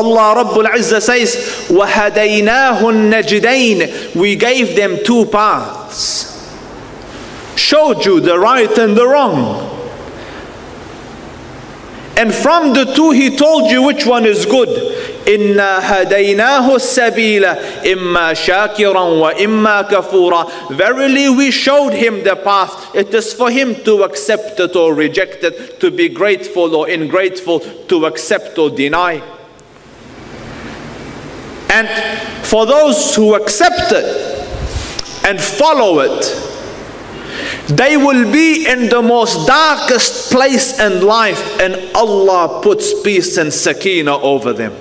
Allah Rabbul Izzah says, وَهَدَيْنَاهُ النَّجِدَيْنِ We gave them two paths. Showed you the right and the wrong. And from the two, he told you which one is good. إنا هديناه السبيل إما شاكرا وإما كفورا Verily we showed him the path. It is for him to accept it or reject it, to be grateful or ingrateful, to accept or deny. And for those who accept it and follow it, they will be in the most darkest place in life, and Allah puts peace and sakina over them.